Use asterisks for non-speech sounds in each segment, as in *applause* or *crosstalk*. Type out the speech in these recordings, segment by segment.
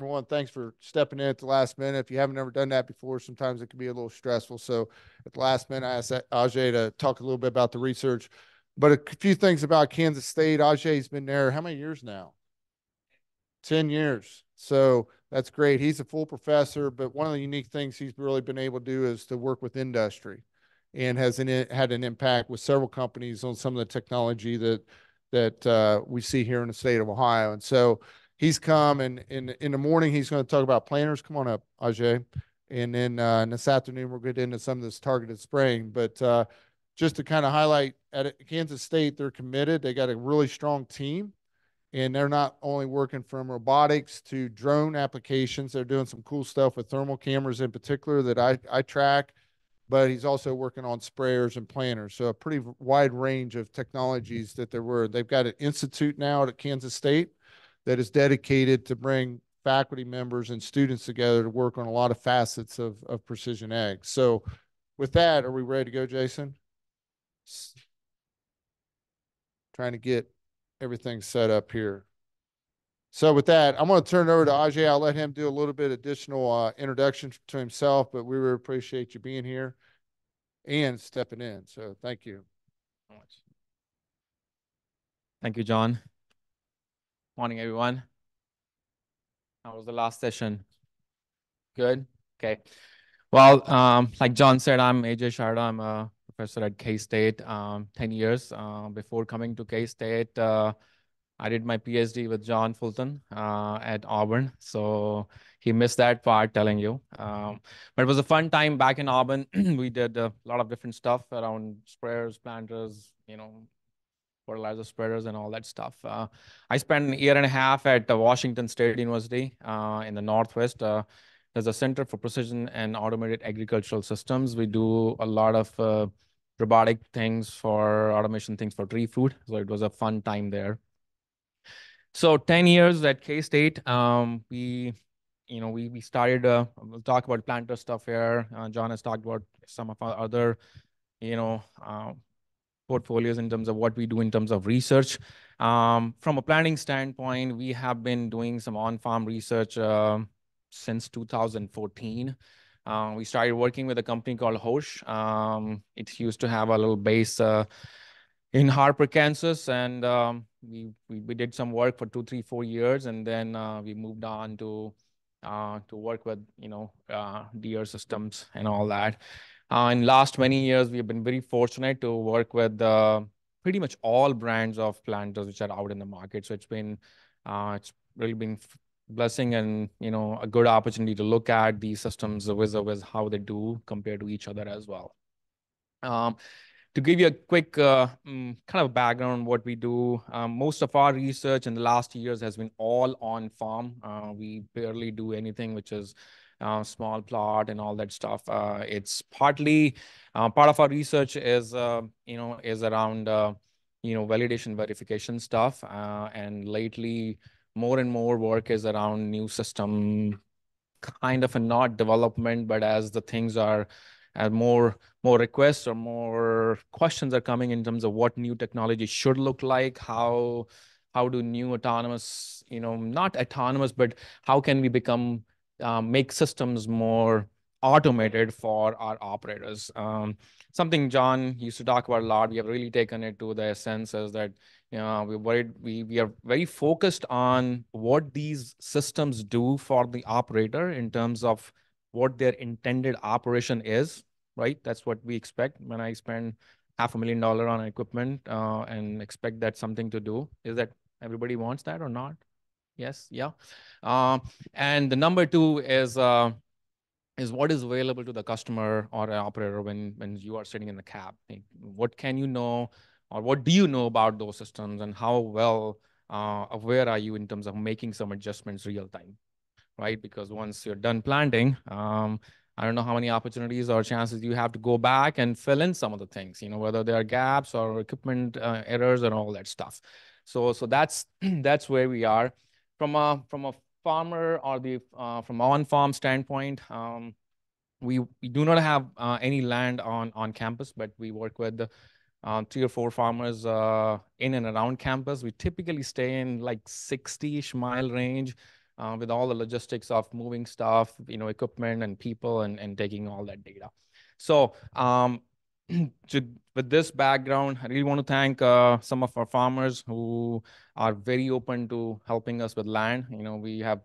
everyone. Thanks for stepping in at the last minute. If you haven't ever done that before, sometimes it can be a little stressful. So at the last minute, I asked Ajay to talk a little bit about the research. But a few things about Kansas State. Ajay's been there how many years now? 10 years. So that's great. He's a full professor, but one of the unique things he's really been able to do is to work with industry and has an, had an impact with several companies on some of the technology that that uh, we see here in the state of Ohio. And so he's come and in in the morning he's going to talk about planters. Come on up, Ajay. And then uh, this afternoon we'll get into some of this targeted spraying. But uh, just to kind of highlight, at Kansas State they're committed. They got a really strong team, and they're not only working from robotics to drone applications. They're doing some cool stuff with thermal cameras in particular that I I track. But he's also working on sprayers and planters. So a pretty wide range of technologies that there were. They've got an institute now at Kansas State that is dedicated to bring faculty members and students together to work on a lot of facets of, of precision ag. So with that, are we ready to go, Jason? Trying to get everything set up here. So with that, I'm going to turn it over to Ajay. I'll let him do a little bit additional uh, introduction to himself, but we really appreciate you being here and stepping in. So thank you. Thank you, John. Morning, everyone. How was the last session? Good? Okay. Well, um, like John said, I'm Ajay Sharda. I'm a professor at K-State, um, 10 years. Uh, before coming to K-State, uh, I did my PhD with John Fulton uh, at Auburn. So he missed that part telling you. Um, but it was a fun time back in Auburn. *clears throat* we did a lot of different stuff around sprayers, planters, you know, fertilizer spreaders and all that stuff. Uh, I spent a year and a half at uh, Washington State University uh, in the Northwest. Uh, there's a Center for Precision and Automated Agricultural Systems. We do a lot of uh, robotic things for automation things for tree food. So it was a fun time there. So 10 years at K-State, um, we, you know, we, we started, uh, we'll talk about planter stuff here. John has talked about some of our other, you know, portfolios in terms of what we do in terms of research. Um, from a planning standpoint, we have been doing some on-farm research uh, since 2014. Uh, we started working with a company called Horsch. Um, it used to have a little base uh, in Harper, Kansas, and um, we, we, we did some work for two, three, four years, and then uh, we moved on to uh, to work with you know uh, Deere systems and all that. Uh, in last many years, we have been very fortunate to work with uh, pretty much all brands of planters which are out in the market. So it's been, uh, it's really been blessing and, you know, a good opportunity to look at these systems with, with how they do compared to each other as well. Um, to give you a quick uh, mm, kind of background on what we do, um, most of our research in the last years has been all on farm. Uh, we barely do anything which is uh, small plot and all that stuff. Uh, it's partly uh, part of our research is uh, you know is around uh, you know validation verification stuff, uh, and lately more and more work is around new system kind of a not development, but as the things are as more more requests or more questions are coming in terms of what new technology should look like, how how do new autonomous, you know, not autonomous, but how can we become um, make systems more automated for our operators. Um, something John used to talk about a lot. We have really taken it to the essence is that you know we worried we we are very focused on what these systems do for the operator in terms of what their intended operation is. Right, that's what we expect. When I spend half a million dollar on equipment uh, and expect that something to do, is that everybody wants that or not? Yes, yeah. Uh, and the number two is uh, is what is available to the customer or an operator when when you are sitting in the cab. What can you know, or what do you know about those systems, and how well uh, aware are you in terms of making some adjustments real time, right? Because once you're done planting, um, I don't know how many opportunities or chances you have to go back and fill in some of the things, you know, whether there are gaps or equipment uh, errors and all that stuff. So, so that's *clears throat* that's where we are from a from a farmer or the uh, from on-farm standpoint, um, we we do not have uh, any land on on campus, but we work with uh, three or four farmers uh, in and around campus. We typically stay in like 60-ish mile range. uh, with all the logistics of moving stuff, you know, equipment and people and, and taking all that data. So um, to, with this background, I really want to thank uh, some of our farmers who are very open to helping us with land. You know, we have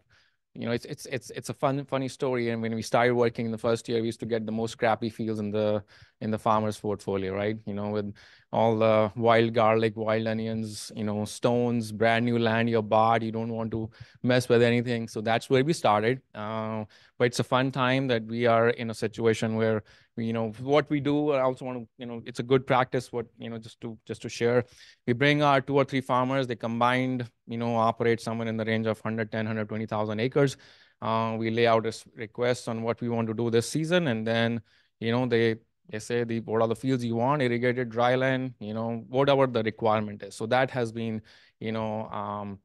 you know, it's it's it's it's a fun funny story. And when we started working in the first year, we used to get the most crappy fields in the in the farmer's portfolio, right? You know, with all the wild garlic, wild onions, you know, stones, brand new land you're bought. You don't want to mess with anything. So that's where we started. Uh, but it's a fun time that we are in a situation where you know what we do i also want to you know it's a good practice what you know just to just to share. We bring our two or three farmers they combined you know operate somewhere in the range of 110 120000 acres. Uh, we lay out a request on what we want to do this season and then you know they they say the what are the fields you want irrigated dry land you know whatever the requirement is. So that has been you know um,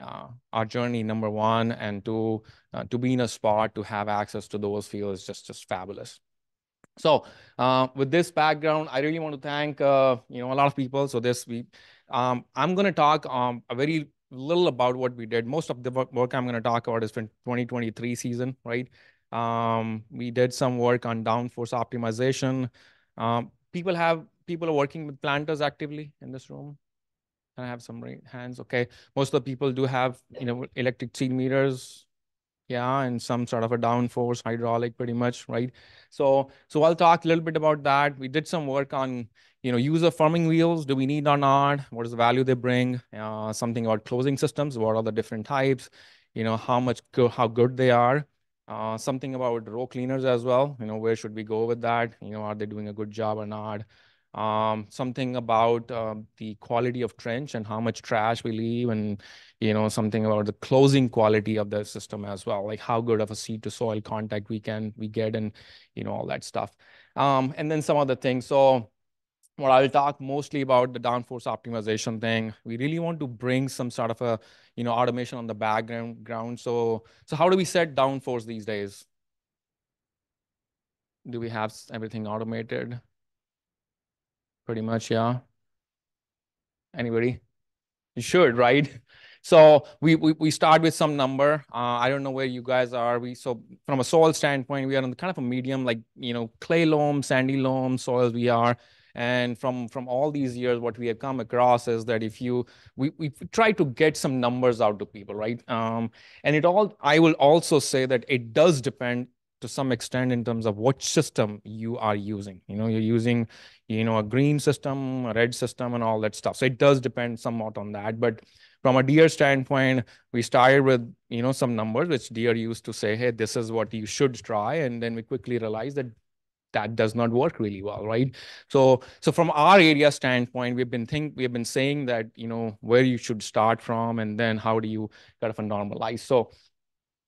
uh, our journey number one and two uh, to be in a spot to have access to those fields just just fabulous so uh, with this background, I really want to thank uh, you know a lot of people. So this week, um, I'm going to talk um, a very little about what we did. Most of the work I'm going to talk about is from 2023 season, right? Um, we did some work on downforce optimization. Um, people have people are working with planters actively in this room. Can I have some hands? Okay, most of the people do have you know electric seed meters yeah and some sort of a downforce hydraulic pretty much right? So so i'll talk a little bit about that. We did some work on you know user firming wheels. Do we need or not? What is the value they bring? Uh, something about closing systems. What are the different types? You know how much go, how good they are. Uh, something about row cleaners as well. You know where should we go with that? You know are they doing a good job or not um, something about uh, the quality of trench and how much trash we leave and you know something about the closing quality of the system as well like how good of a seed to soil contact we can we get and you know all that stuff um, and then some other things so what I'll talk mostly about the downforce optimization thing. We really want to bring some sort of a, you know, automation on the background ground. So, so how do we set downforce these days? Do we have everything automated? Pretty much, yeah. Anybody? You should, right? *laughs* So we, we, we start with some number. Uh, I don't know where you guys are. We so from a soil standpoint, we are on kind of a medium, like you know, clay loam, sandy loam soils. We are, and from from all these years, what we have come across is that if you we we try to get some numbers out to people, right? Um, and it all I will also say that it does depend to some extent in terms of what system you are using. You know, you're using, you know, a green system, a red system, and all that stuff. So it does depend somewhat on that. But from a Deere standpoint, we started with, you know, some numbers which Deere used to say, hey, this is what you should try. And then we quickly realized that that does not work really well, right? So, so from our area standpoint, we've been think we've been saying that you know where you should start from, and then how do you kind of normalize. So,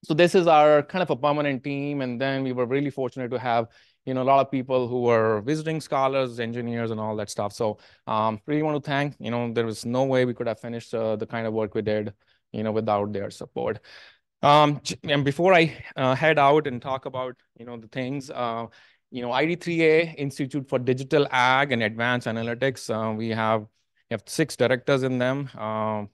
so this is our kind of a permanent team. And then we were really fortunate to have, you know, a lot of people who were visiting scholars, engineers, and all that stuff. So um, really want to thank, you know, there was no way we could have finished uh, the kind of work we did, you know, without their support. Um, and before I uh, head out and talk about, you know, the things, uh, you know, ID3A, Institute for Digital Ag and Advanced Analytics, uh, we have, we have six directors in them, uh,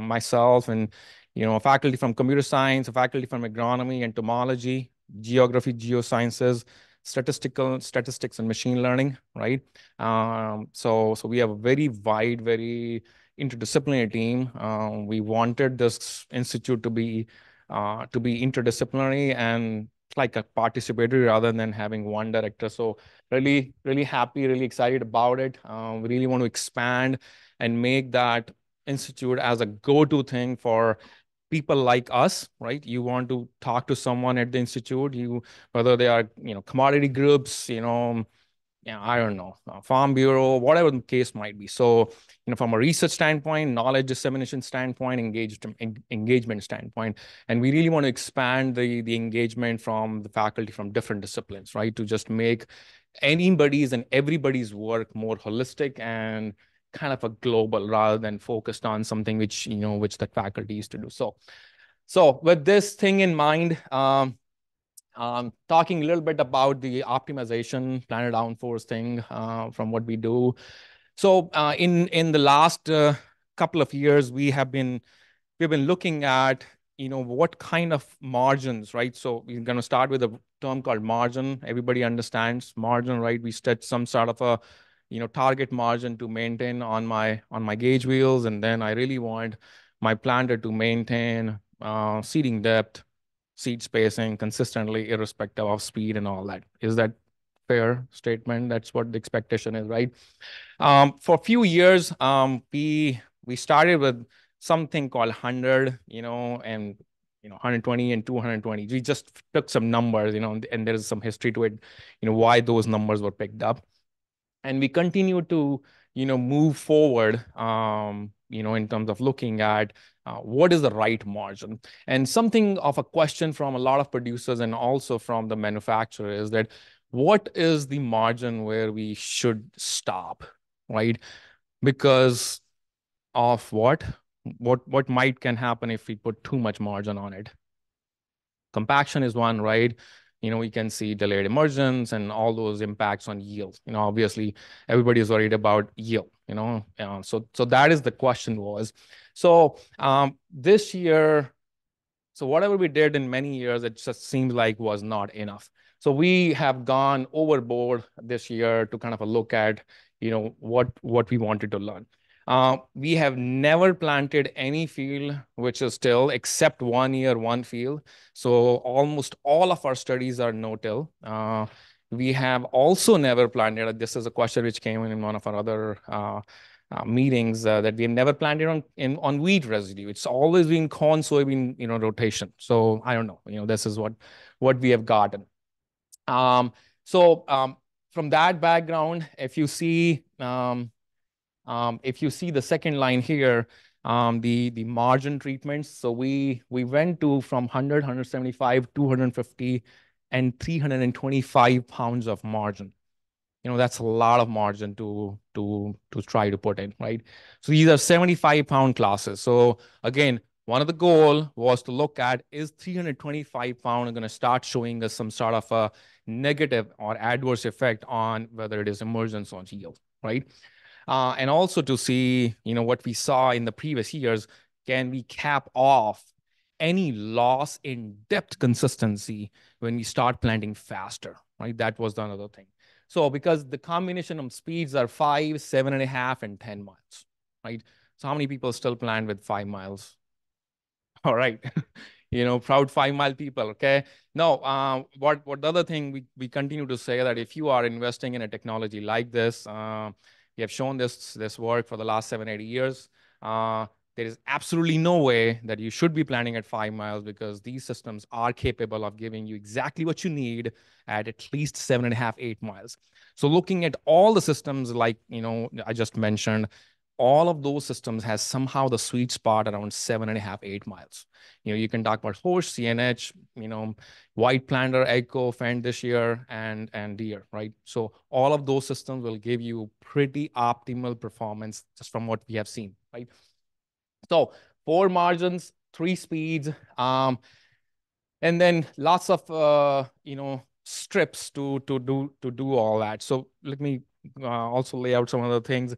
myself and you know, faculty from computer science, a faculty from agronomy, entomology, geography, geosciences, statistical statistics and machine learning, right? Um, so, so we have a very wide, very interdisciplinary team. Um, we wanted this institute to be uh, to be interdisciplinary and like a participatory rather than having one director. So really, really happy, really excited about it. Um, we really want to expand and make that institute as a go-to thing for people like us, right? You want to talk to someone at the institute, you whether they are you know commodity groups, you know, I don't know, Farm Bureau, whatever the case might be. So you know, from a research standpoint, knowledge dissemination standpoint, engaged engagement standpoint, and we really want to expand the the engagement from the faculty from different disciplines, right? To just make anybody's and everybody's work more holistic and kind of a global rather than focused on something which you know which the faculty used to do so so with this thing in mind um, um, talking a little bit about the optimization planet downforce thing uh, from what we do so uh, in in the last uh, couple of years we have been we've been looking at you know, what kind of margins, right? So we're going to start with a term called margin. Everybody understands margin, right? We set some sort of a, you know, target margin to maintain on my on my gauge wheels, and then I really want my planter to maintain uh, seating depth, seat spacing consistently, irrespective of speed and all that. Is that fair statement? That's what the expectation is, right? Um, for a few years, um, we we started with something called 100, you know, and you know 120 and 220. We just took some numbers, you know, and there is some history to it, you know, why those numbers were picked up, and we continue to you know move forward, um, you know, in terms of looking at uh, what is the right margin, and something of a question from a lot of producers and also from the manufacturer is that what is the margin where we should stop, right? Because of what? What what might can happen if we put too much margin on it? Compaction is one right you know we can see delayed emergence and all those impacts on yield. You know obviously everybody is worried about yield you know uh, so so that is the question was. So um this year so whatever we did in many years it just seems like was not enough. So we have gone overboard this year to kind of a look at you know what what we wanted to learn uh, we have never planted any field which is still except one year, one field. So almost all of our studies are no-till. Uh, we have also never planted, this is a question which came in in one of our other uh, uh, meetings uh, that we have never planted on in on wheat residue. It's always been corn, soybean, you know, rotation. So I don't know, you know, this is what what we have gotten. Um, so um, from that background, if you see um, um, if you see the second line here, um, the, the margin treatments, so we, we went to from 100, 175, 250, and 325 pounds of margin. You know, that's a lot of margin to, to, to try to put in, right? So these are 75 pound classes. So again, one of the goal was to look at is 325 pound going to start showing us some sort of a negative or adverse effect on whether it is emergence on yield, right? Uh, and also to see, you know, what we saw in the previous years, can we cap off any loss in depth consistency when we start planting faster, right? That was the another thing. So because the combination of speeds are five, seven and a half, and 10 miles, right? So how many people still plant with five miles? *laughs* All right. *laughs* you know, proud five mile people. Okay. No, uh, what, what the other thing we, we continue to say that if you are investing in a technology like this, uh, we have shown this, this work for the last seven, eight years. Uh, there is absolutely no way that you should be planning at five miles because these systems are capable of giving you exactly what you need at at least seven and a half, eight miles. So looking at all the systems like, you know, I just mentioned, all of those systems has somehow the sweet spot around seven and a half, eight miles. You know, you can talk about Horsch, CNH, you know, white planter, AGCO, Fendt this year, and and Deere, right? So all of those systems will give you pretty optimal performance just from what we have seen, right? So four margins, three speeds, um, and then lots of uh, you know strips to to do to do all that. So let me uh, also lay out some other things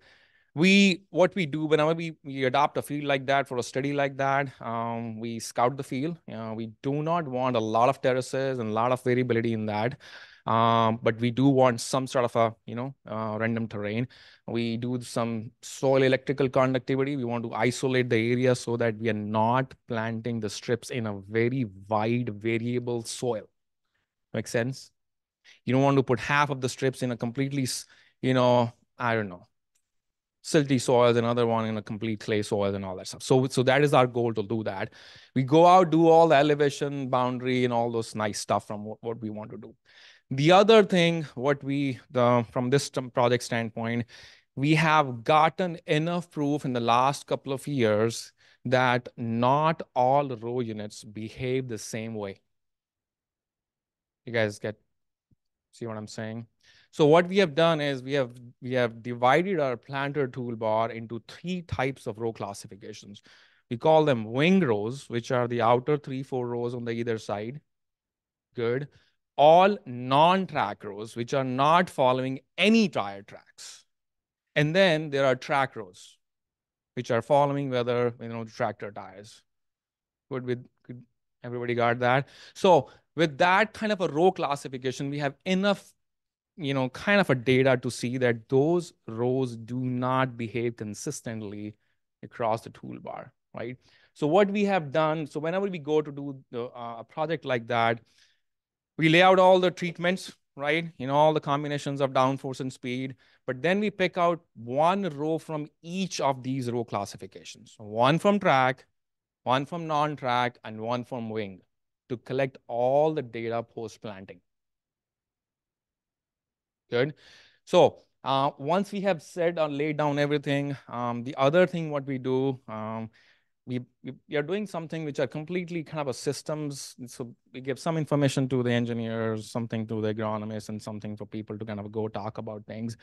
we what we do whenever we, we adopt a field like that for a study like that um, we scout the field. You know, we do not want a lot of terraces and a lot of variability in that. Um, but we do want some sort of a you know uh, random terrain. We do some soil electrical conductivity. We want to isolate the area so that we are not planting the strips in a very wide variable soil. Make sense? You don't want to put half of the strips in a completely you know i don't know silty soils, another one in a complete clay soil and all that stuff. So, so that is our goal to do that. We go out, do all the elevation, boundary, and all those nice stuff from what, what we want to do. The other thing, what we, the, from this project standpoint, we have gotten enough proof in the last couple of years that not all row units behave the same way. You guys get, see what I'm saying? So what we have done is we have we have divided our planter toolbar into three types of row classifications. We call them wing rows, which are the outer three, four rows on the either side. Good. All non-track rows, which are not following any tire tracks. And then there are track rows, which are following whether, you know, tractor tires. Good with good. Everybody got that. So with that kind of a row classification, we have enough, you know, kind of a data to see that those rows do not behave consistently across the toolbar, right? So what we have done, so whenever we go to do the, uh, a project like that, we lay out all the treatments, right? You know, all the combinations of downforce and speed, but then we pick out one row from each of these row classifications. One from track, one from non-track, and one from wing to collect all the data post-planting. Good. So uh, once we have said or laid down everything, um, the other thing what we do, um, we, we are doing something which are completely kind of a systems. So we give some information to the engineers, something to the agronomists, and something for people to kind of go talk about things.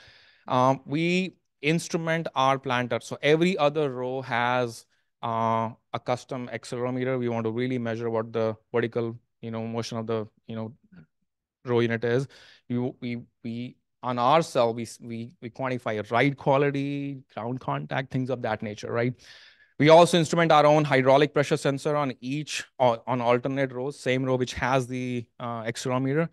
Um, we instrument our planter. So every other row has uh, a custom accelerometer. We want to really measure what the vertical, you know, motion of the, you know, row unit is. We, we, on our cell, we, we, we quantify ride quality, ground contact, things of that nature, right? We also instrument our own hydraulic pressure sensor on each, uh, on alternate rows, same row which has the uh, accelerometer,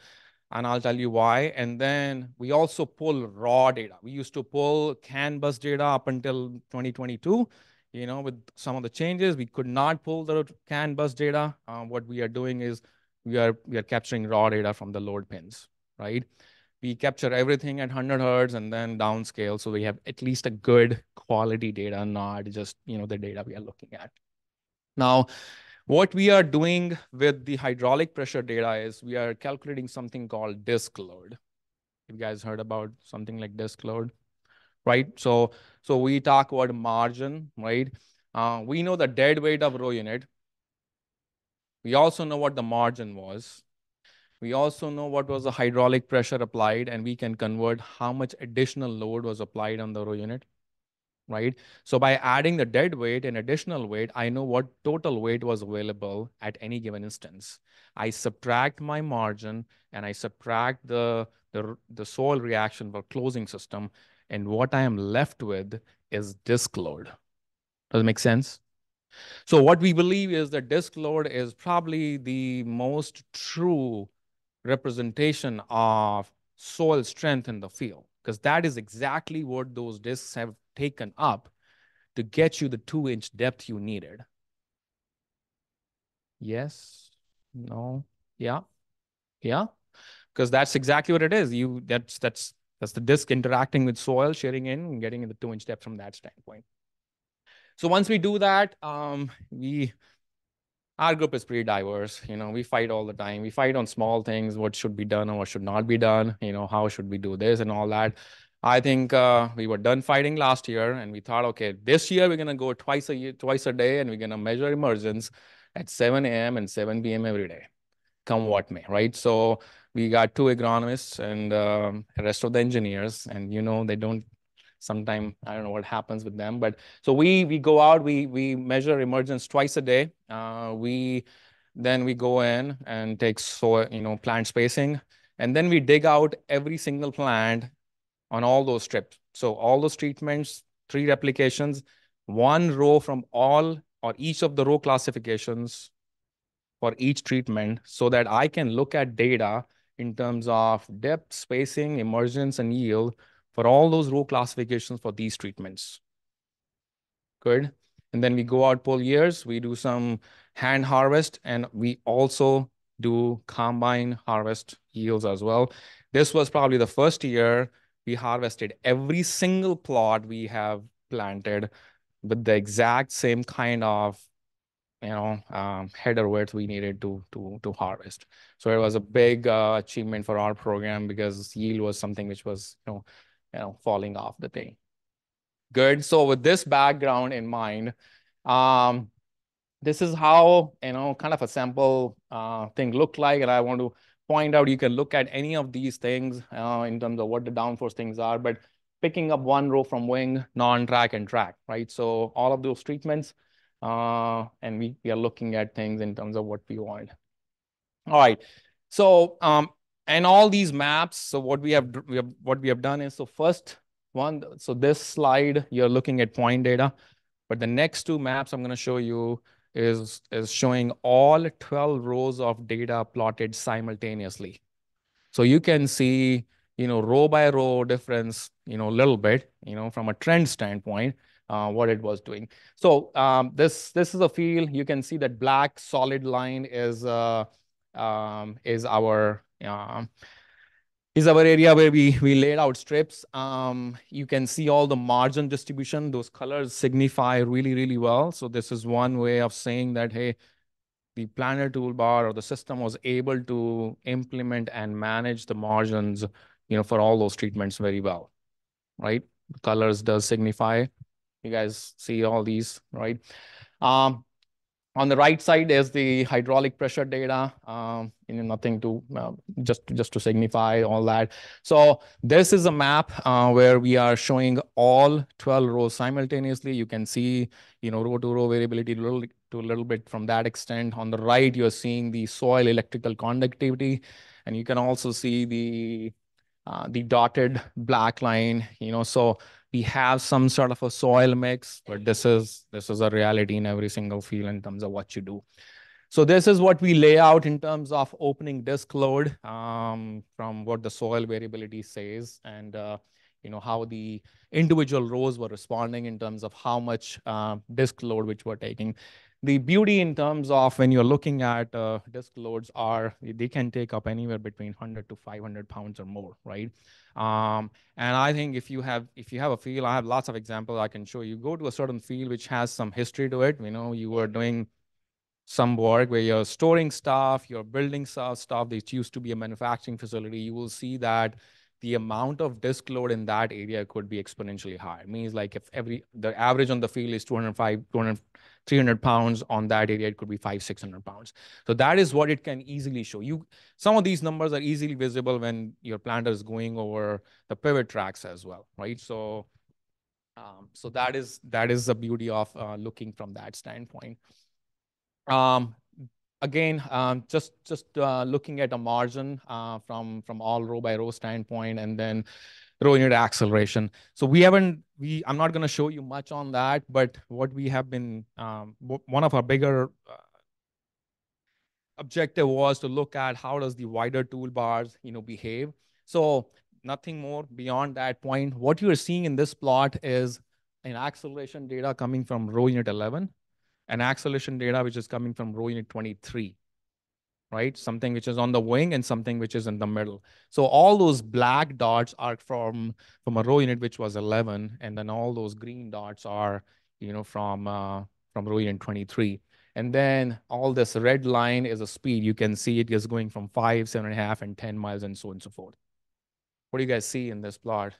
and I'll tell you why. And then we also pull raw data. We used to pull CAN bus data up until 2022. You know, with some of the changes, we could not pull the CAN bus data. Uh, what we are doing is we are we are capturing raw data from the load pins, right? we capture everything at 100 hertz and then downscale. So we have at least a good quality data, not just, you know, the data we are looking at. Now, what we are doing with the hydraulic pressure data is we are calculating something called disk load. You guys heard about something like disk load, right? So, so we talk about margin, right? Uh, we know the dead weight of row unit. We also know what the margin was. We also know what was the hydraulic pressure applied, and we can convert how much additional load was applied on the row unit, right? So by adding the dead weight and additional weight, I know what total weight was available at any given instance. I subtract my margin and I subtract the, the, the soil reaction for closing system, and what I am left with is disk load. Does it make sense? So what we believe is that disk load is probably the most true representation of soil strength in the field because that is exactly what those discs have taken up to get you the two inch depth you needed. Yes, no, yeah, yeah, because that's exactly what it is. You that's that's that's the disc interacting with soil, sharing in, and getting in the two inch depth from that standpoint. So once we do that, um, we our group is pretty diverse. You know, we fight all the time. We fight on small things, what should be done or what should not be done. You know, how should we do this and all that. I think uh, we were done fighting last year, and we thought, okay, this year we're gonna go twice a year, twice a day, and we're gonna measure emergence at 7 a.m. and 7 p.m. every day, come what may, right? So we got two agronomists and um, the rest of the engineers, and you know they don't sometime i don't know what happens with them but so we we go out we we measure emergence twice a day. Uh, we then we go in and take soil you know plant spacing and then we dig out every single plant on all those strips. So all those treatments three replications one row from all or each of the row classifications for each treatment so that i can look at data in terms of depth spacing emergence and yield for all those row classifications for these treatments. Good. And then we go out pull years, we do some hand harvest, and we also do combine harvest yields as well. This was probably the first year we harvested every single plot we have planted with the exact same kind of you know um, header width we needed to to to harvest so it was a big uh, achievement for our program because yield was something which was you know you know, falling off the thing. Good. So with this background in mind, um, this is how, you know, kind of a sample uh, thing look like. And I want to point out, you can look at any of these things uh, in terms of what the downforce things are, but picking up one row from wing, non-track and track, right? So all of those treatments, uh, and we, we are looking at things in terms of what we want. All right. So um, and all these maps, so what we have, we have what we have done is, so first one, so this slide, you're looking at point data, but the next two maps I'm going to show you is, is showing all 12 rows of data plotted simultaneously. So you can see, you know, row by row difference, you know, a little bit, you know, from a trend standpoint, uh, what it was doing. So um, this this is a field. You can see that black solid line is uh, um, is our uh, is our area where we we laid out strips. Um, you can see all the margin distribution. Those colors signify really really well. So this is one way of saying that hey, the planner toolbar or the system was able to implement and manage the margins, you know, for all those treatments very well, right? The colors does signify. You guys see all these, right? Um, on the right side is the hydraulic pressure data, um, you know, nothing to, uh, just, just to signify all that. So this is a map uh, where we are showing all 12 rows simultaneously. You can see, you know, row to row variability little, to a little bit from that extent. On the right, you're seeing the soil electrical conductivity, and you can also see the, uh, the dotted black line, you know, so we have some sort of a soil mix, but this is this is a reality in every single field in terms of what you do. So this is what we lay out in terms of opening disk load um, from what the soil variability says and uh, you know how the individual rows were responding in terms of how much uh, disk load which we're taking. The beauty in terms of when you're looking at uh, disk loads are they can take up anywhere between 100 to 500 pounds or more, right? Um, and I think if you have if you have a field, I have lots of examples I can show you. Go to a certain field which has some history to it. You know, you were doing some work where you're storing stuff, you're building stuff, stuff that used to be a manufacturing facility. You will see that the amount of disk load in that area could be exponentially high. It means like if every the average on the field is 205, 200 300 pounds on that area, it could be five, 600 pounds. So that is what it can easily show you. Some of these numbers are easily visible when your planter is going over the pivot tracks as well, right? So, um, so that is that is the beauty of uh, looking from that standpoint. Um, again, um, just just uh, looking at a margin uh, from from all row by row standpoint, and then row unit acceleration. So we haven't, we, I'm not going to show you much on that, but what we have been, um, one of our bigger uh, objective was to look at how does the wider toolbars, you know, behave. So nothing more beyond that point. What you are seeing in this plot is an acceleration data coming from row unit 11, and acceleration data which is coming from row unit 23 right? Something which is on the wing and something which is in the middle. So all those black dots are from, from a row unit, which was 11. And then all those green dots are, you know, from, uh, from row unit 23. And then all this red line is a speed. You can see it is going from five, seven and a half, and 10 miles and so on and so forth. What do you guys see in this plot?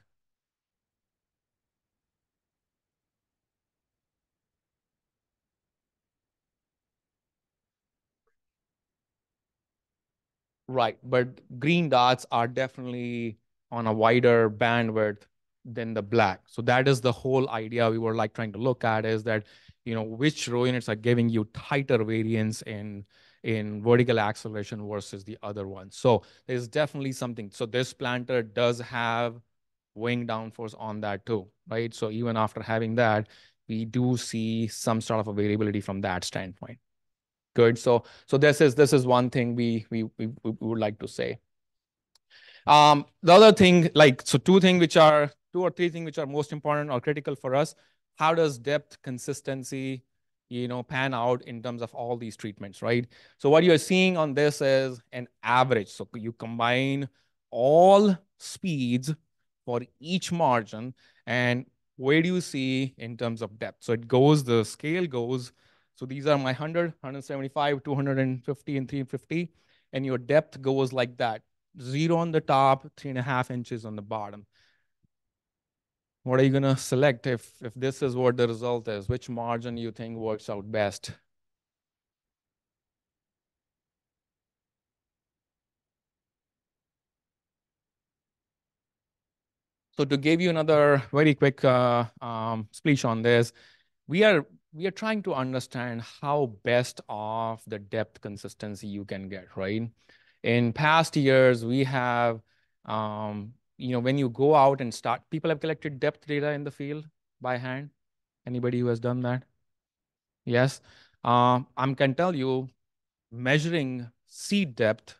Right, but green dots are definitely on a wider bandwidth than the black. So that is the whole idea we were like trying to look at is that, you know, which row units are giving you tighter variance in in vertical acceleration versus the other ones. So there's definitely something. So this planter does have wing downforce on that too, right? So even after having that, we do see some sort of a variability from that standpoint. Good. So so this is this is one thing we we we, we would like to say. Um, the other thing, like so, two things which are two or three things which are most important or critical for us. How does depth consistency, you know, pan out in terms of all these treatments, right? So what you're seeing on this is an average. So you combine all speeds for each margin, and where do you see in terms of depth? So it goes, the scale goes so these are my 100, 175, 250, and 350. And your depth goes like that. Zero on the top, three and a half inches on the bottom. What are you going to select if, if this is what the result is? Which margin you think works out best? So to give you another very quick uh, um, speech on this, we are we are trying to understand how best of the depth consistency you can get, right? In past years, we have, um, you know, when you go out and start, people have collected depth data in the field by hand. Anybody who has done that? Yes. uh, I can tell you measuring seed depth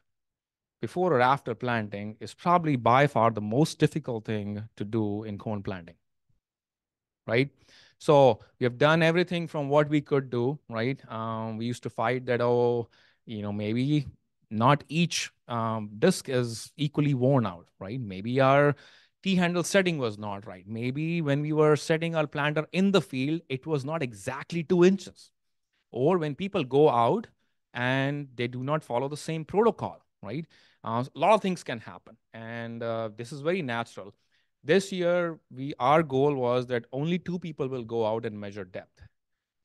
before or after planting is probably by far the most difficult thing to do in corn planting, right? So we have done everything from what we could do, right? Um, we used to fight that, oh, you know, maybe not each um, disc is equally worn out, right? Maybe our T-handle setting was not right. Maybe when we were setting our planter in the field, it was not exactly two inches. Or when people go out and they do not follow the same protocol, right? Uh, a lot of things can happen. And uh, this is very natural. This year, we our goal was that only two people will go out and measure depth.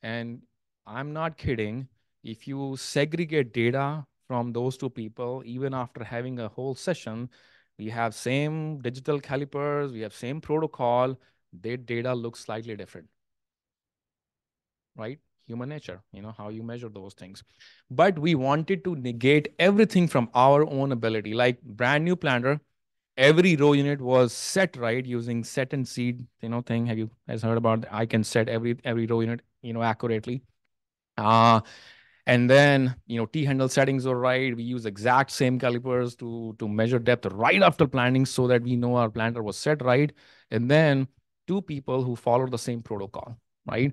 And I'm not kidding. If you segregate data from those two people, even after having a whole session, we have same digital calipers, we have same protocol, their data looks slightly different, right? Human nature, you know, how you measure those things. But we wanted to negate everything from our own ability, like brand new planter, every row unit was set right using set and seed, you know, thing. Have you guys heard about? I can set every every row unit, you know, accurately. Uh, and then, you know, T-handle settings are right. We use exact same calipers to, to measure depth right after planting so that we know our planter was set right. And then two people who follow the same protocol, right?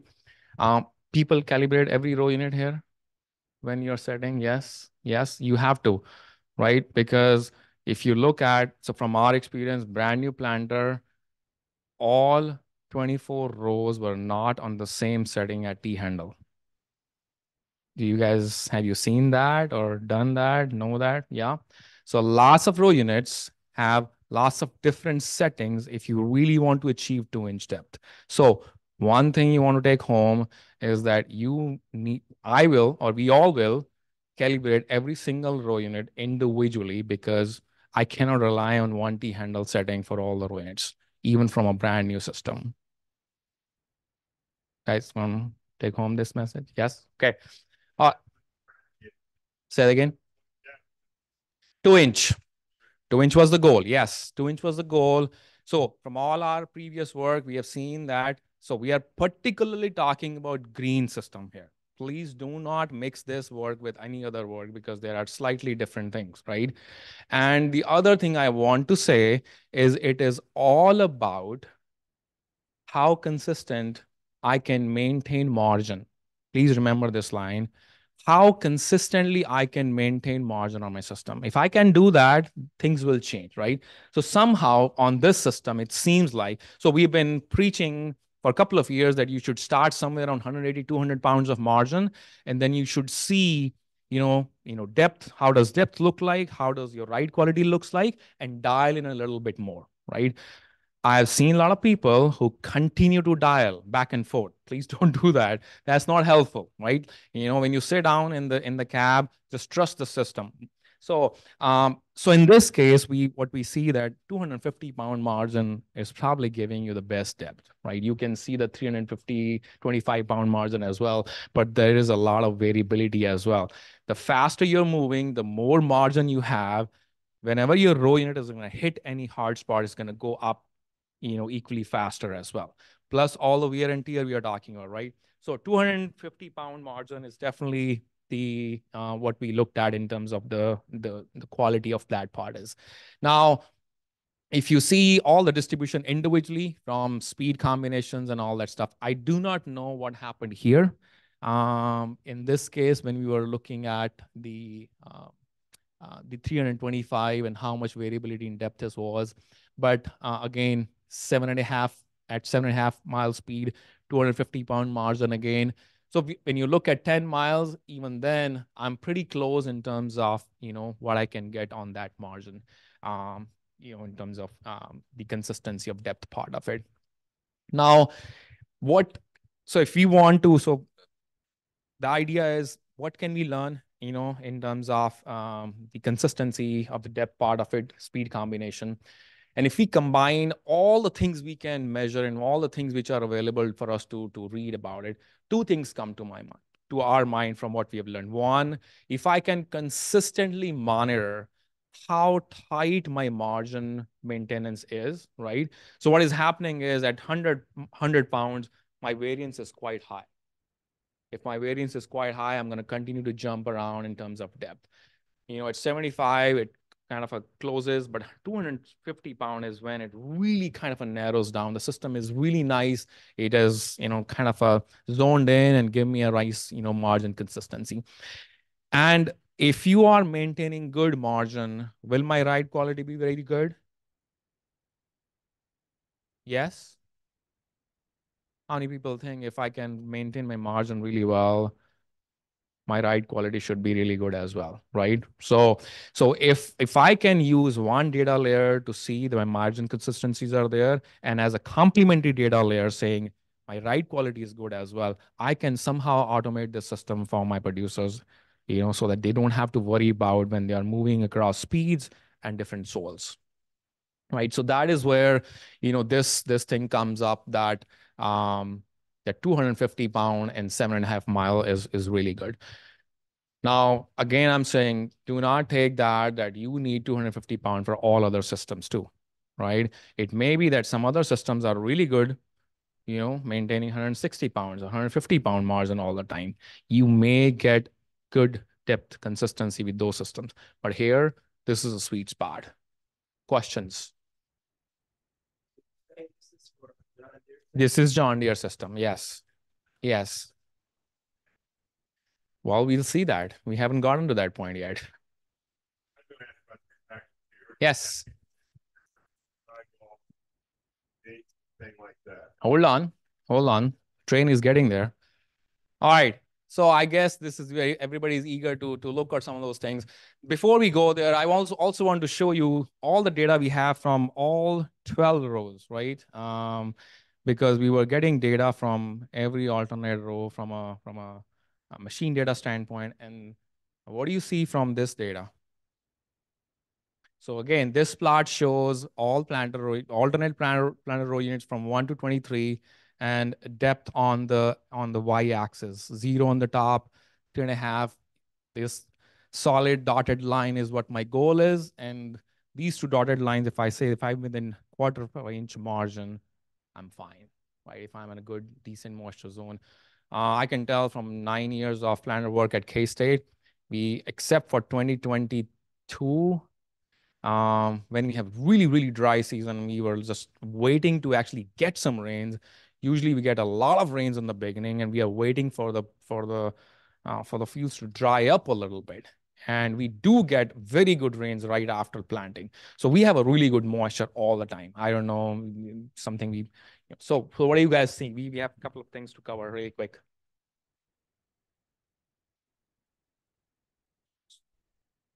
Um, people calibrate every row unit here when you're setting. Yes, yes, you have to, right? Because if you look at, so from our experience, brand new planter, all 24 rows were not on the same setting at T-handle do you guys have you seen that or done that know that? Yeah. So lots of row units have lots of different settings if you really want to achieve two inch depth. So one thing you want to take home is that you need i will or we all will calibrate every single row unit individually because i cannot rely on one t handle setting for all the row units even from a brand new system guys want to take home this message yes okay uh, say it again. Two inch. Two inch was the goal. Yes, two inch was the goal. So from all our previous work, we have seen that. So we are particularly talking about green system here. Please do not mix this work with any other work because there are slightly different things, right? And the other thing I want to say is it is all about how consistent I can maintain margin. Please remember this line how consistently I can maintain margin on my system. If I can do that, things will change, right? So somehow on this system, it seems like, so we've been preaching for a couple of years that you should start somewhere around 180, 200 pounds of margin, and then you should see, you know, you know, depth. How does depth look like? How does your ride quality looks like? And dial in a little bit more, right? I've seen a lot of people who continue to dial back and forth. Please *laughs* don't do that. That's not helpful, right? You know, when you sit down in the in the cab, just trust the system. So, um, so in this case, we what we see that 250 pound margin is probably giving you the best depth, right? You can see the 350, 25 pound margin as well, but there is a lot of variability as well. The faster you're moving, the more margin you have. Whenever your row unit is going to hit any hard spot, it's going to go up you know, equally faster as well. Plus all the wear and tear we are talking about, right? So 250 pound margin is definitely the uh, what we looked at in terms of the, the the quality of that part is. Now, if you see all the distribution individually from speed combinations and all that stuff, I do not know what happened here. Um, in this case, when we were looking at the uh, uh, the 325 and how much variability in depth this was, but uh, again, seven and a half at seven and a half mile speed, 250 pound margin again. So when you look at 10 miles, even then, I'm pretty close in terms of, you know, what I can get on that margin, um, you know, in terms of um, the consistency of depth part of it. Now, what, so if we want to, so the idea is what can we learn, you know, in terms of um, the consistency of the depth part of it, speed combination. And if we combine all the things we can measure and all the things which are available for us to, to read about it, two things come to my mind, to our mind from what we have learned. One, if I can consistently monitor how tight my margin maintenance is, right? So what is happening is at 100, 100 pounds, my variance is quite high. If my variance is quite high, I'm going to continue to jump around in terms of depth. You know, at 75, it kind of a closes, but 250 pound is when it really kind of a narrows down. The system is really nice. It is, you know, kind of a zoned in and give me a nice, you know, margin consistency. And if you are maintaining good margin, will my ride quality be very good? Yes. How many people think if I can maintain my margin really well, my ride quality should be really good as well, right? So, so if if I can use one data layer to see that my margin consistencies are there, and as a complementary data layer saying my ride quality is good as well, I can somehow automate the system for my producers, you know, so that they don't have to worry about when they are moving across speeds and different soils, right? So that is where, you know, this this thing comes up that um, that 250 pound and seven and a half mile is, is really good. Now, again, I'm saying do not take that, that you need 250 pound for all other systems too, right? It may be that some other systems are really good, you know, maintaining 160 pounds, 150 pound margin all the time. You may get good depth consistency with those systems. But here, this is a sweet spot. Questions? This is John Deere system. Yes. Yes. Well, we'll see that. We haven't gotten to that point yet. Yes. Hold on. Hold on. Train is getting there. All right. So I guess this is very everybody's eager to to look at some of those things. Before we go there, I also also want to show you all the data we have from all 12 rows, right? Um, because we were getting data from every alternate row from a from a, a machine data standpoint. And what do you see from this data? So again, this plot shows all planter row, alternate planter, planter row units from 1 to 23 and depth on the on the y-axis. Zero on the top, two and a half. This solid dotted line is what my goal is. And these two dotted lines, if I say if I'm within quarter of an inch margin, I'm fine, right? If I'm in a good, decent moisture zone. Uh, I can tell from nine years of planter work at K-State, we, except for 2022, um, when we have really, really dry season, we were just waiting to actually get some rains. Usually we get a lot of rains in the beginning and we are waiting for the, for the, uh, for the fields to dry up a little bit and we do get very good rains right after planting. So we have a really good moisture all the time. I don't know, something we, so, so what are you guys seeing? We, we have a couple of things to cover really quick.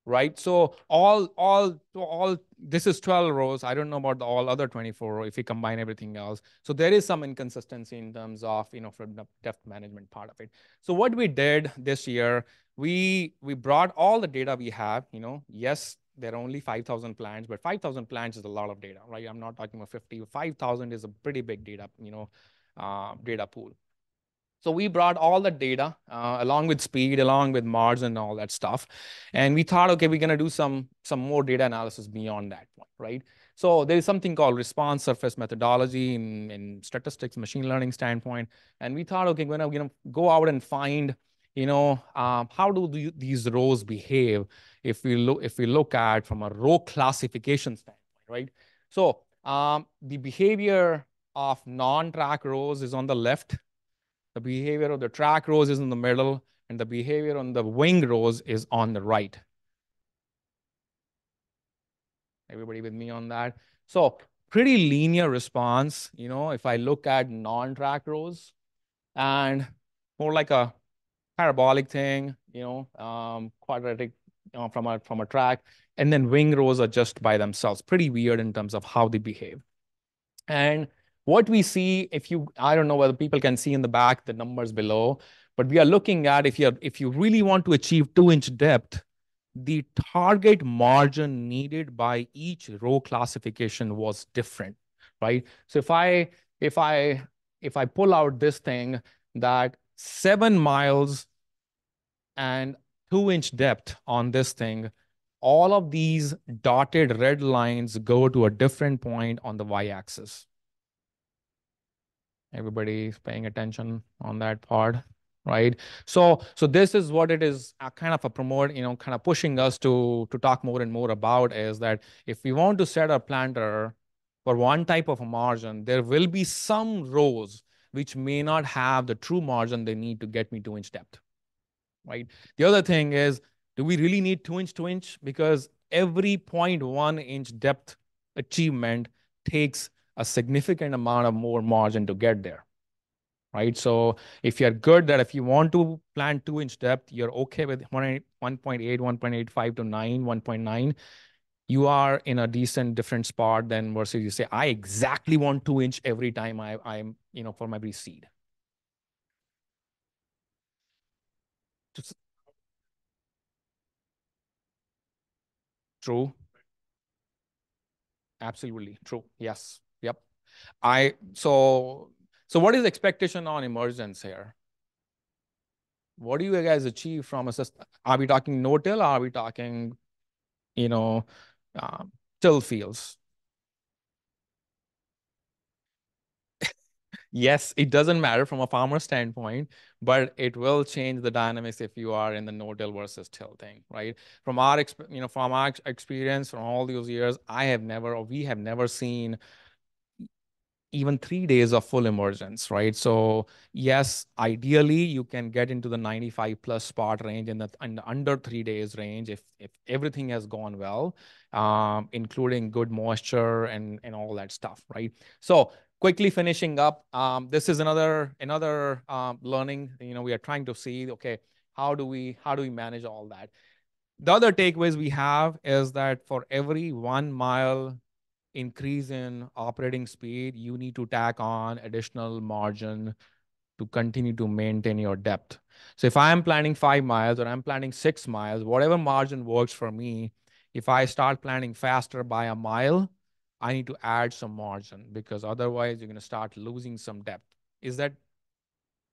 right? So all, all, all, this is 12 rows. I don't know about the all other 24 if we combine everything else. So there is some inconsistency in terms of, you know, from the depth management part of it. So what we did this year, we, we brought all the data we have, you know, yes, there are only 5,000 plants, but 5,000 plants is a lot of data, right? I'm not talking about 50, 5,000 is a pretty big data, you know, uh, data pool. So we brought all the data uh, along with speed, along with Mars and all that stuff. And we thought, okay, we're going to do some, some more data analysis beyond that point, right? So there is something called response surface methodology in, in statistics, machine learning standpoint. And we thought, okay, we're going to go out and find, you know, um, how do the, these rows behave if we look if we look at from a row classification standpoint, right? So um, the behavior of non-track rows is on the left the behavior of the track rows is in the middle, and the behavior on the wing rows is on the right. Everybody with me on that? So pretty linear response, you know, if I look at non-track rows and more like a parabolic thing, you know, um, quadratic you know, from, a, from a track. And then wing rows are just by themselves, pretty weird in terms of how they behave. And what we see, if you, I don't know whether people can see in the back the numbers below, but we are looking at if you if you really want to achieve two inch depth, the target margin needed by each row classification was different, right? So if I if I if I pull out this thing that seven miles and two inch depth on this thing, all of these dotted red lines go to a different point on the y-axis. Everybody is paying attention on that part. right? So, so this is what it is uh, kind of a promote, you know, kind of pushing us to, to talk more and more about is that if we want to set a planter for one type of a margin, there will be some rows which may not have the true margin they need to get me two inch depth, right? The other thing is, do we really need two inch, two inch? Because every 0.1 inch depth achievement takes a significant amount of more margin to get there right? So if you're good that if you want to plant two inch depth, you're okay with 1.8, 1.85 to 9, 1.9, you are in a decent different spot than versus you say, I exactly want two inch every time I, I'm, you know, for my every seed. Just, true. Absolutely true. Yes. Yep. I so so what is expectation on emergence here? What do you guys achieve from a? Are we talking no-till? Are we talking, you know, uh, till *laughs* yes, it doesn't matter from a farmer standpoint, but it will change the dynamics if you are in the no-till versus till thing, right? From our, you know, from our experience from all those years, I have never, or we have never seen even three days of full emergence, right? So yes, ideally you can get into the 95 plus spot range in the, in the under three days range if, if everything has gone well, um, including good moisture and, and all that stuff, right? So quickly finishing up, um, this is another, another um, learning, you know, we are trying to see, okay, how do we, how do we manage all that? The other takeaways we have is that for every one mile increase in operating speed, you need to tack on additional margin to continue to maintain your depth. So if I'm planning five miles or I'm planning six miles, whatever margin works for me, if I start planning faster by a mile, I need to add some margin because otherwise you're going to start losing some depth. Is that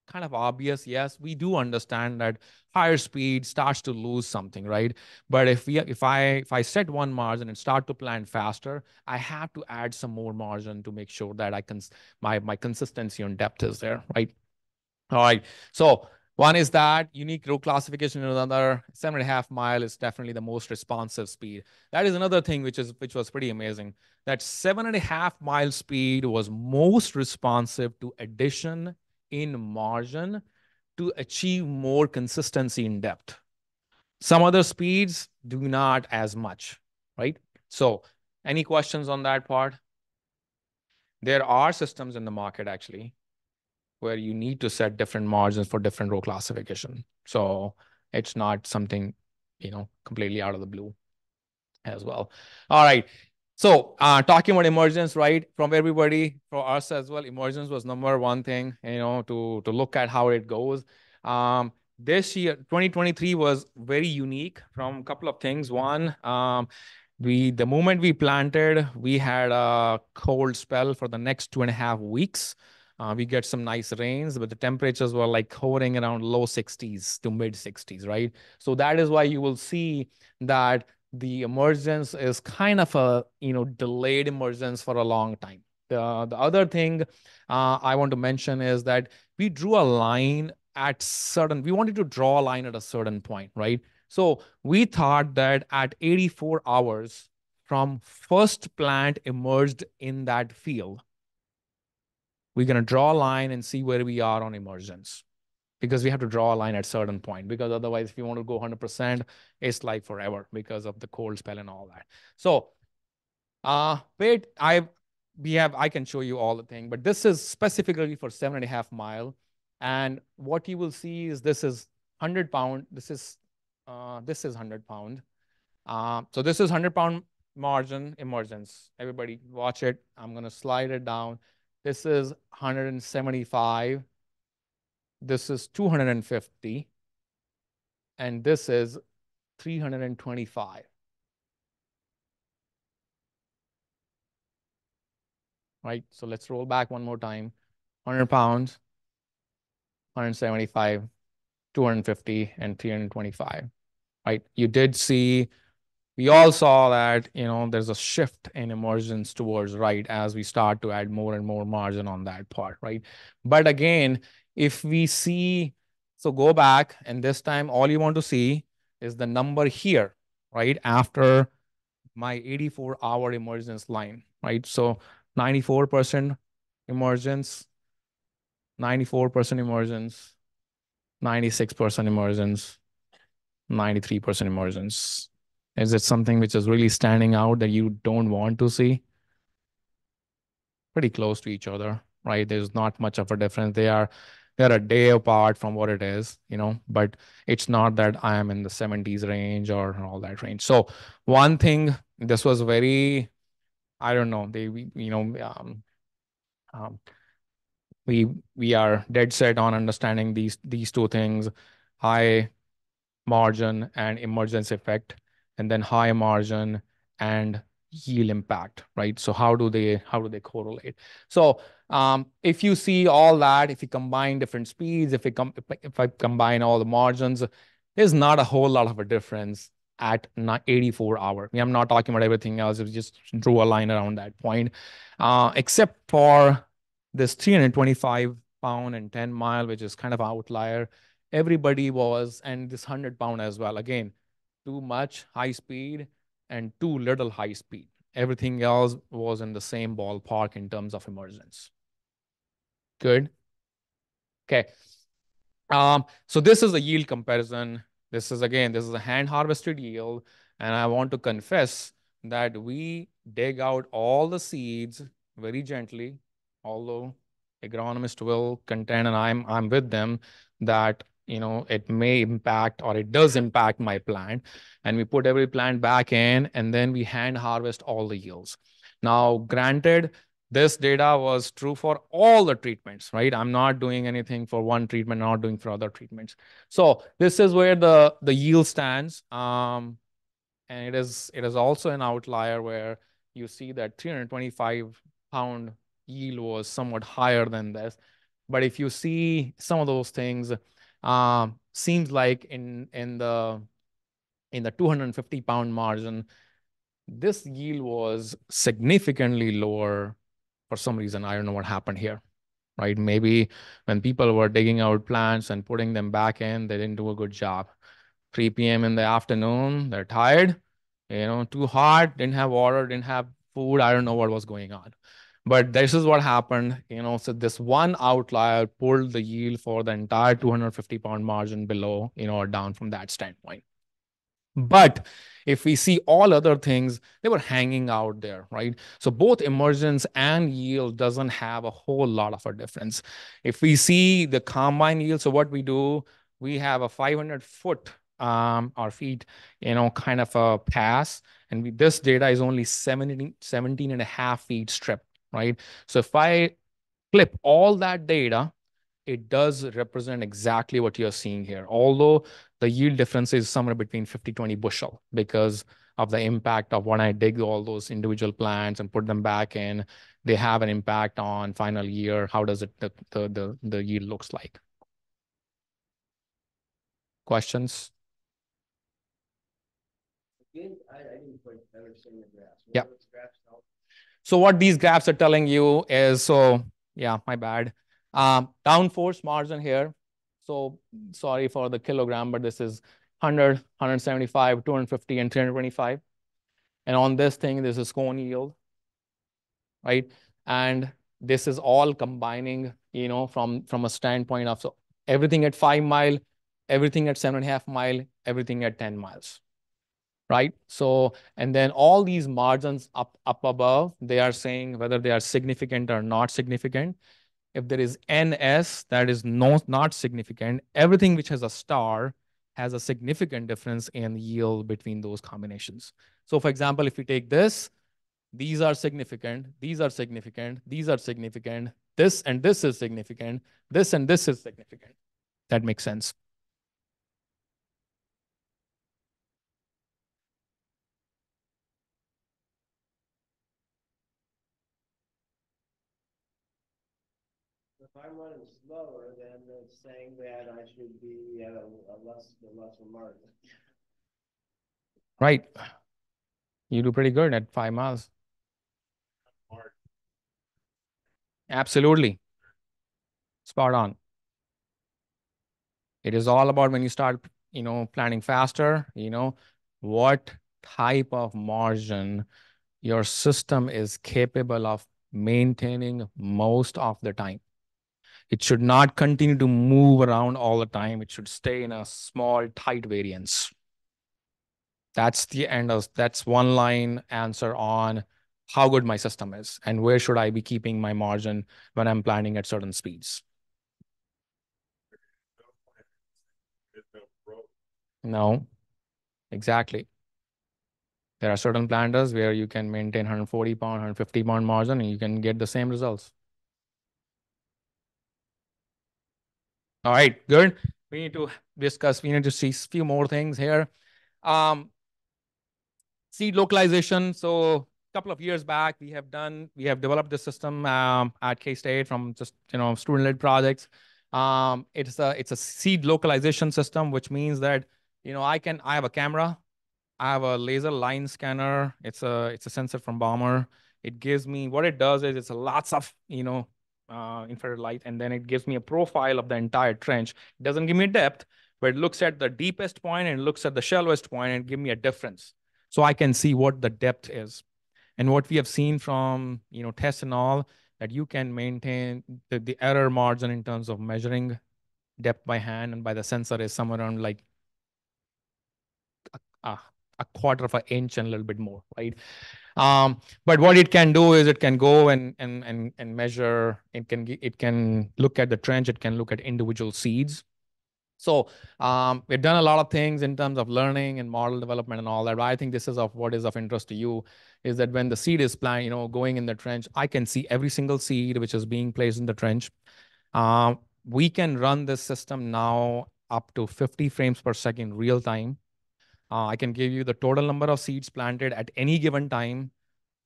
kind of obvious. Yes, we do understand that higher speed starts to lose something, right? But if we if I if I set one margin and start to plan faster, I have to add some more margin to make sure that I can my my consistency on depth is there, right? All right. So one is that unique row classification. Another seven and a half mile is definitely the most responsive speed. That is another thing which is which was pretty amazing. That seven and a half mile speed was most responsive to addition in margin to achieve more consistency in depth. Some other speeds do not as much, right? So any questions on that part? There are systems in the market actually where you need to set different margins for different row classification. So it's not something, you know, completely out of the blue as well. All right. So uh, talking about emergence, right? From everybody, for us as well, emergence was number one thing, you know, to, to look at how it goes. Um, this year, 2023 was very unique from a couple of things. One, um, we the moment we planted, we had a cold spell for the next two and a half weeks. Uh, we get some nice rains, but the temperatures were like hovering around low 60s to mid 60s, right? So that is why you will see that the emergence is kind of a you know delayed emergence for a long time. The, the other thing uh, I want to mention is that we drew a line at certain, we wanted to draw a line at a certain point, right? So we thought that at 84 hours from first plant emerged in that field, we're going to draw a line and see where we are on emergence because we have to draw a line at certain point because otherwise if you want to go 100% it's like forever because of the cold spell and all that. So uh wait i we have i can show you all the thing but this is specifically for seven and a half mile. And what you will see is this is 100 pound this is uh this is 100 pound. Uh, so this is 100 pound margin emergence. Everybody watch it. I'm going to slide it down. This is 175 this is 250. And this is 325. Right? So let's roll back one more time. 100 pounds, 175, 250, and 325. Right? You did see we all saw that you know there's a shift in emergence towards right as we start to add more and more margin on that part right but again if we see So go back and this time all you want to see is the number here, right? After my 84 hour emergence line, right? So 94% emergence, 94% emergence, 96% emergence, 93% emergence. Is it something which is really standing out that you don't want to see? Pretty close to each other, right? There's not much of a difference. They are they're a day apart from what it is, you know, but it's not that I am in the 70s range or all that range. So one thing, this was very, I don't know, they, you know, um, um, we we are dead set on understanding these these two things, high margin and emergence effect, and then high margin and yield impact, right? So how do they how do they correlate? So um, if you see all that, if you combine different speeds, if, com if I combine all the margins, there's not a whole lot of a difference at 84 hour. I'm not talking about everything else. We just drew a line around that point, uh, except for this 325 pound and 10 mile, which is kind of outlier. Everybody was, and this 100 pound as well. Again, too much high speed and too little high speed. Everything else was in the same ballpark in terms of emergence. Good. Okay. Um, so this is a yield comparison. This is again, this is a hand harvested yield. And I want to confess that we dig out all the seeds very gently, although agronomist will contend, and I'm I'm with them that you know it may impact or it does impact my plant and we put every plant back in and then we hand harvest all the yields now granted this data was true for all the treatments right? I'm not doing anything for one treatment not doing for other treatments. So this is where the the yield stands um and it is it is also an outlier where you see that 325 pound yield was somewhat higher than this. But if you see some of those things um, seems like in in the in the 250 pound margin, this yield was significantly lower for some reason. I don't know what happened here, right? Maybe when people were digging out plants and putting them back in, they didn't do a good job. 3 p.m. in the afternoon, they're tired, you know, too hot, didn't have water, didn't have food. I don't know what was going on. But this is what happened, you know, so this one outlier pulled the yield for the entire 250 pound margin below, you know, or down from that standpoint. But if we see all other things, they were hanging out there, right? So both emergence and yield doesn't have a whole lot of a difference. If we see the combine yield, so what we do, we have a 500 foot um, or feet, you know, kind of a pass. And we, this data is only 17, 17 and a half feet strip right? So if I flip all that data, it does represent exactly what you're seeing here. Although the yield difference is somewhere between 50, 20 bushel because of the impact of when I dig all those individual plants and put them back in, they have an impact on final year. How does it, the, the, the, the yield looks like? Questions? Again, I, I didn't quite understand the graphs. Yeah. So what these graphs are telling you is, so yeah, my bad. Um, downforce margin here. So sorry for the kilogram, but this is 100, 175, 250, and 325. And on this thing, this is cone yield, right? And this is all combining, you know, from, from a standpoint of so everything at five mile, everything at seven and a half mile, everything at 10 miles right? So, and then all these margins up, up above, they are saying whether they are significant or not significant. If there is NS that is no, not significant, everything which has a star has a significant difference in yield between those combinations. So for example, if you take this, these are significant, these are significant, these are significant, this and this is significant, this and this is significant. That makes sense. I'm running slower, then it's saying that I should be at a, a less, a lesser margin. Right. You do pretty good at five miles. Absolutely. Spot on. It is all about when you start, you know, planning faster, you know, what type of margin your system is capable of maintaining most of the time. It should not continue to move around all the time. It should stay in a small, tight variance. That's the end of that's one line answer on how good my system is and where should I be keeping my margin when I'm planning at certain speeds. No, exactly. There are certain planters where you can maintain 140 pound, 150 pound margin and you can get the same results. All right, good. We need to discuss, we need to see a few more things here. Um, seed localization. So a couple of years back, we have done, we have developed this system um, at K-State from just, you know, student-led projects. Um, it's a, it's a seed localization system, which means that, you know, I can, I have a camera, I have a laser line scanner. It's a, it's a sensor from Baumer. It gives me, what it does is it's a lots of, you know, uh, infrared light, and then it gives me a profile of the entire trench. It doesn't give me depth, but it looks at the deepest point and looks at the shallowest point and give me a difference. So I can see what the depth is. And what we have seen from, you know, tests and all, that you can maintain the, the error margin in terms of measuring depth by hand and by the sensor is somewhere around like a, a quarter of an inch and a little bit more, right? Um, but what it can do is it can go and and and and measure. It can it can look at the trench. It can look at individual seeds. So um, we've done a lot of things in terms of learning and model development and all that. But I think this is of what is of interest to you is that when the seed is planted, you know, going in the trench, I can see every single seed which is being placed in the trench. Uh, we can run this system now up to 50 frames per second real time. Uh, I can give you the total number of seeds planted at any given time.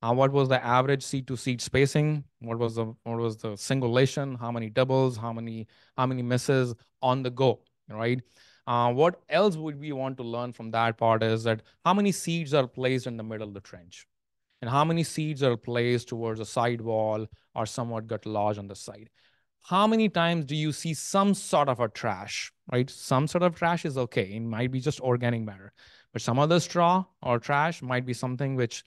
Uh, what was the average seed to seed spacing? What was the what was the singulation? How many doubles? How many how many misses on the go? Right. Uh, what else would we want to learn from that part is that how many seeds are placed in the middle of the trench, and how many seeds are placed towards a side wall or somewhat got lodged on the side how many times do you see some sort of a trash, right? Some sort of trash is okay. It might be just organic matter, but some other straw or trash might be something which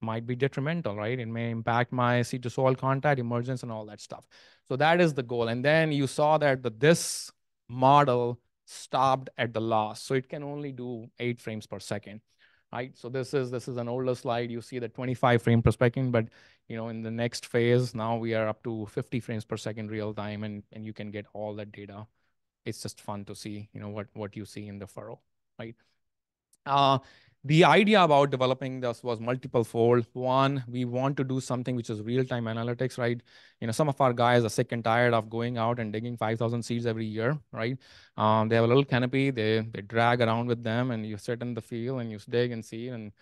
might be detrimental, right? It may impact my seed to soil contact, emergence, and all that stuff. So that is the goal. And then you saw that the, this model stopped at the loss. So it can only do eight frames per second right? So this is this is an older slide. You see the 25 frame per second, but you know in the next phase now we are up to 50 frames per second real time, and and you can get all that data. It's just fun to see you know what what you see in the furrow, right? Uh, the idea about developing this was multiple fold. One, we want to do something which is real-time analytics, right? You know, some of our guys are sick and tired of going out and digging 5,000 seeds every year, right? Um, they have a little canopy, they, they drag around with them and you sit in the field and you dig and see and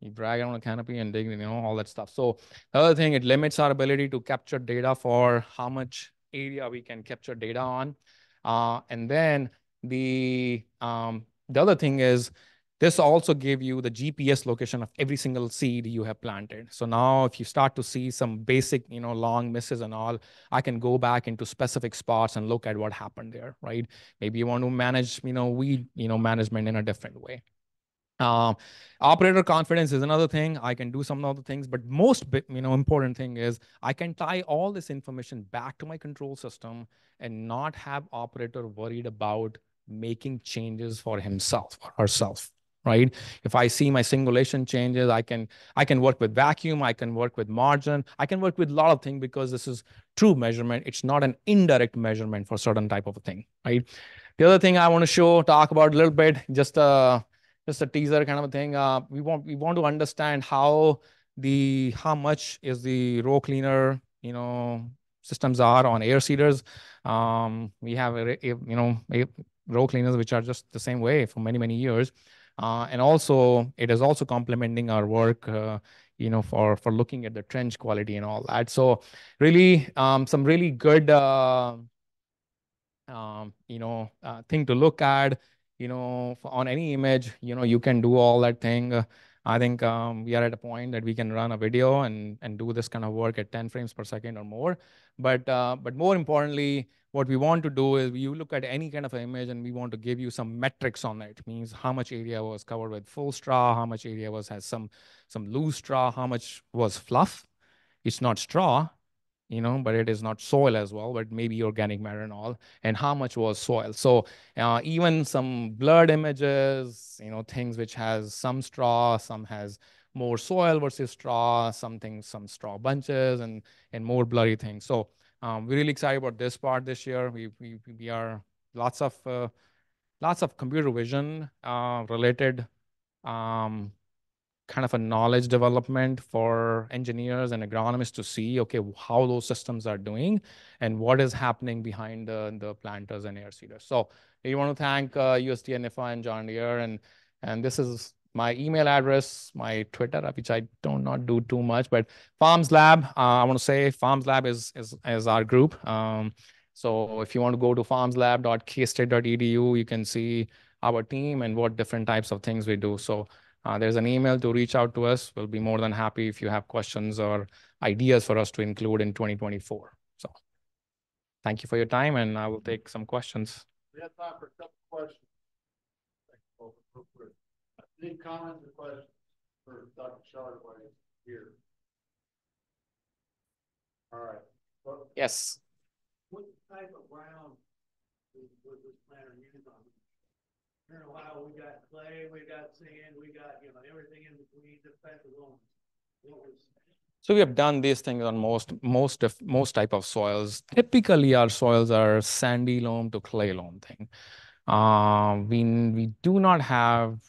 you drag around a canopy and dig, you know, all that stuff. So the other thing, it limits our ability to capture data for how much area we can capture data on. Uh, and then the, um, the other thing is, this also gave you the GPS location of every single seed you have planted. So now if you start to see some basic, you know, long misses and all, I can go back into specific spots and look at what happened there, right? Maybe you want to manage, you know, weed, you know, management in a different way. Uh, operator confidence is another thing. I can do some other things, but most you know important thing is I can tie all this information back to my control system and not have operator worried about making changes for himself or herself right? If I see my singulation changes, I can I can work with vacuum, I can work with margin, I can work with a lot of things because this is true measurement. It's not an indirect measurement for certain type of a thing, right? The other thing I want to show, talk about a little bit, just a just a teaser kind of a thing. Uh, we want we want to understand how the how much is the row cleaner, you know, systems are on air seeders. Um, we have a, a you know a row cleaners which are just the same way for many many years. Uh, and also, it is also complementing our work, uh, you know, for, for looking at the trench quality and all that. So really, um, some really good, uh, um, you know, uh, thing to look at, you know, on any image, you know, you can do all that thing. I think um, we are at a point that we can run a video and and do this kind of work at 10 frames per second or more. But uh, but more importantly, what we want to do is you look at any kind of image and we want to give you some metrics on it. it means how much area was covered with full straw, how much area was has some some loose straw, how much was fluff. It's not straw, you know, but it is not soil as well, but maybe organic matter and all, and how much was soil. So uh, even some blurred images, you know, things which has some straw, some has more soil versus straw, some things, some straw bunches and, and more blurry things. So um, we're really excited about this part this year. We, we, we are lots of, uh, lots of computer vision uh, related um, kind of a knowledge development for engineers and agronomists to see, okay, how those systems are doing and what is happening behind the, the planters and air seeders. So we want to thank uh, NIFA, and John Deere. And, and this is my email address, my Twitter, which I do not not do too much, but Farms Lab, uh, I want to say Farms Lab is, is, is our group. Um, so if you want to go to farmslab.kstate.edu, you can see our team and what different types of things we do. So uh, there's an email to reach out to us. We'll be more than happy if you have questions or ideas for us to include in 2024. So thank you for your time, and I will take some questions. We have time for a couple questions. Any comments or questions for Dr. Shardaway here? All right. Well, Yes. What type of ground was, was this planter used on? Here in Ohio, we got clay, we got sand, we got, you know, everything in between, the type of loam. What was, So we have done these things on most most of most type of soils. Typically, our soils are sandy loam to clay loam thing. Uh, we we do not have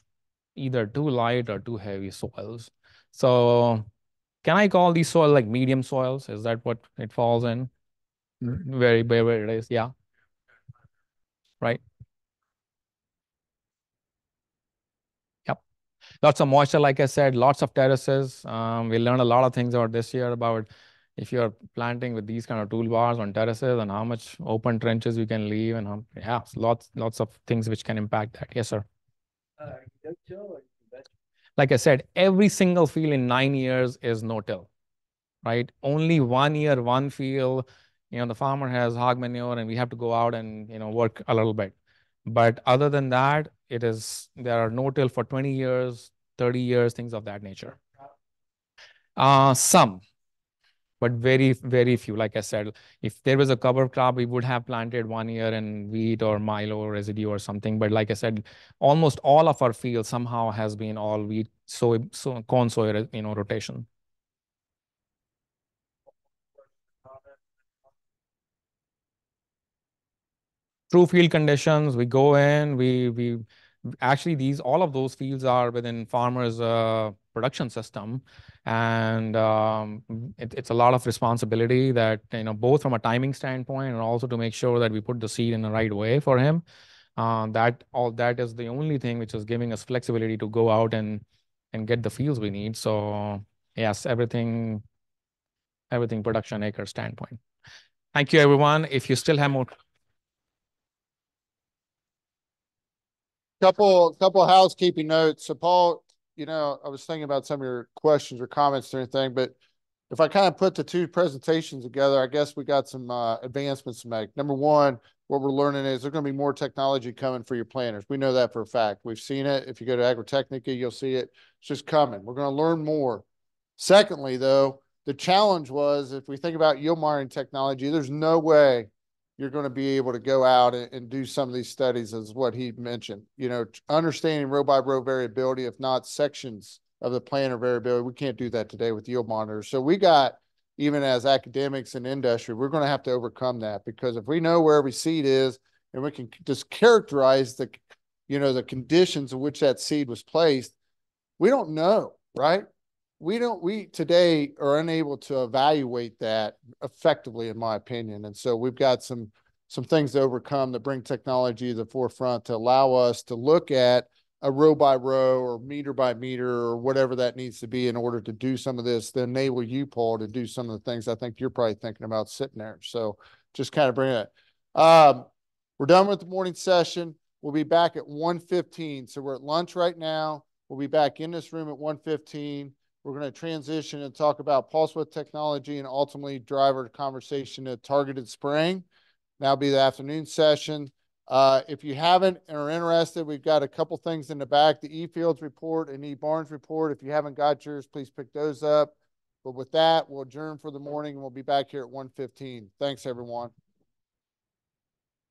either too light or too heavy soils. So can I call these soil like medium soils? Is that what it falls in? Very, very, where it is, yeah. Right. Yep. Lots of moisture, like I said, lots of terraces. Um, we learned a lot of things about this year about if you're planting with these kind of toolbars on terraces and how much open trenches you can leave and how, yeah, lots, lots of things which can impact that. Yes, sir. uh, no-till or conventional? like I said, every single field in nine years is no-till, right? Only one year, one field, you know, the farmer has hog manure and we have to go out and, you know, work a little bit. But other than that, it is, there are no-till for 20 years, 30 years, things of that nature. Uh, some, but very, very few. Like I said, if there was a cover crop, we would have planted one year in wheat or milo residue or something. But like I said, almost all of our field somehow has been all wheat, soy, so corn, soy, you know, rotation. True field conditions, we go in, we we actually these all of those fields are within farmers' uh, production system, and um, it, it's a lot of responsibility that you know both from a timing standpoint and also to make sure that we put the seed in the right way for him. Uh, that all that is the only thing which is giving us flexibility to go out and and get the fields we need. So yes, everything everything production acre standpoint. Thank you, everyone. If you still have more. Couple, couple of housekeeping notes. So Paul, you know, I was thinking about some of your questions or comments or anything, but if I kind of put the two presentations together, I guess we got some uh, advancements to make. Number one, what we're learning is there's going to be more technology coming for your planters. We know that for a fact. We've seen it. If you go to Agritechnica, you'll see it. It's just coming. We're going to learn more. Secondly, though, the challenge was if we think about yield monitoring technology, there's no way you're going to be able to go out and, and do some of these studies as what he mentioned, you know, understanding row by row variability, if not sections of the planter variability. We can't do that today with yield monitors. So we got, even as academics and industry, we're going to have to overcome that because if we know where every seed is and we can just characterize the, you know, the conditions in which that seed was placed, we don't know, right? We don't we today are unable to evaluate that effectively in my opinion. And so we've got some some things to overcome that bring technology to the forefront to allow us to look at a row by row or meter by meter or whatever that needs to be in order to do some of this to enable you paul to do some of the things i think you're probably thinking about sitting there. So just kind of bring it um, we're done with the morning session. We'll be back at 1.15 so we're at lunch right now. We'll be back in this room at one fifteen. We're going to transition and talk about pulse width technology and ultimately drive our conversation to targeted spraying. That'll be the afternoon session. Uh, if you haven't and are interested, we've got a couple things in the back, the E-Fields report and E-Barns report. If you haven't got yours, please pick those up. But with that, we'll adjourn for the morning and we'll be back here at 1.15. Thanks, everyone.